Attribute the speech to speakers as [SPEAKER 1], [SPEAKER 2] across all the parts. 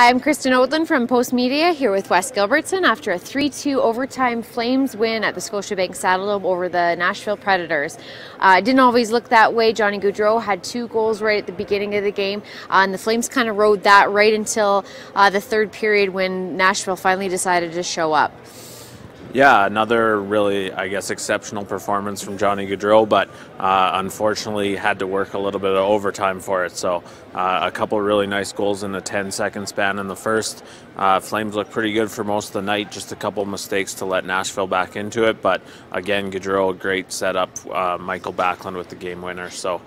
[SPEAKER 1] Hi, I'm Kristen Odland from Postmedia here with Wes Gilbertson after a 3-2 overtime Flames win at the Scotiabank Saddledome over the Nashville Predators. Uh, it didn't always look that way. Johnny Gaudreau had two goals right at the beginning of the game, uh, and the Flames kind of rode that right until uh, the third period when Nashville finally decided to show up.
[SPEAKER 2] Yeah, another really, I guess, exceptional performance from Johnny Gaudreau, but uh, unfortunately had to work a little bit of overtime for it. So uh, a couple really nice goals in a 10-second span in the first. Uh, Flames looked pretty good for most of the night. Just a couple mistakes to let Nashville back into it, but again, Gaudreau, great setup. Uh, Mikael Backlund with the game winner. So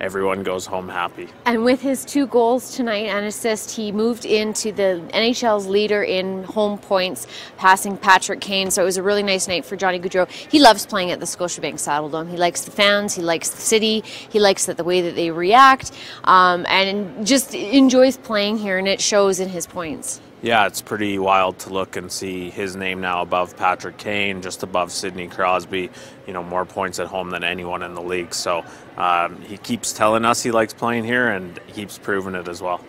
[SPEAKER 2] everyone goes home happy.
[SPEAKER 1] And with his two goals tonight and assist, he moved into the NHL's leader in home points, passing Patrick Kane. So it was a really nice night for Johnny Gaudreau. He loves playing at the Scotiabank Saddledome. He likes the fans, he likes the city, he likes the, the way that they react, um, and just enjoys playing here, and it shows in his points.
[SPEAKER 2] Yeah, it's pretty wild to look and see his name now above Patrick Kane, just above Sidney Crosby. You know, more points at home than anyone in the league. So um, he keeps telling us he likes playing here, and he keeps proving it as well.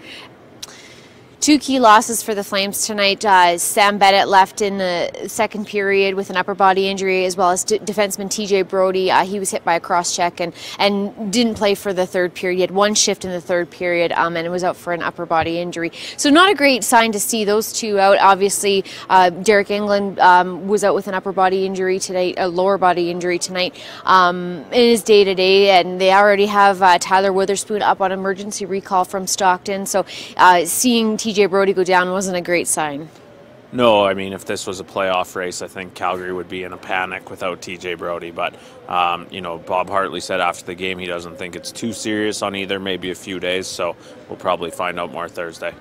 [SPEAKER 1] Two key losses for the Flames tonight. Uh, Sam Bennett left in the second period with an upper body injury, as well as d- defenseman TJ Brodie. Uh, he was hit by a cross check and, and didn't play for the third period. He had one shift in the third period um, and was out for an upper body injury. So, not a great sign to see those two out. Obviously, uh, Deryk Engelland um, was out with an upper body injury tonight, a lower body injury tonight um, day to day, and they already have uh, Tyler Wotherspoon up on emergency recall from Stockton. So, uh, seeing TJ TJ Brodie go down wasn't a great sign.
[SPEAKER 2] No, I mean, if this was a playoff race, I think Calgary would be in a panic without TJ Brodie. But, um, you know, Bob Hartley said after the game he doesn't think it's too serious on either, maybe a few days. So we'll probably find out more Thursday.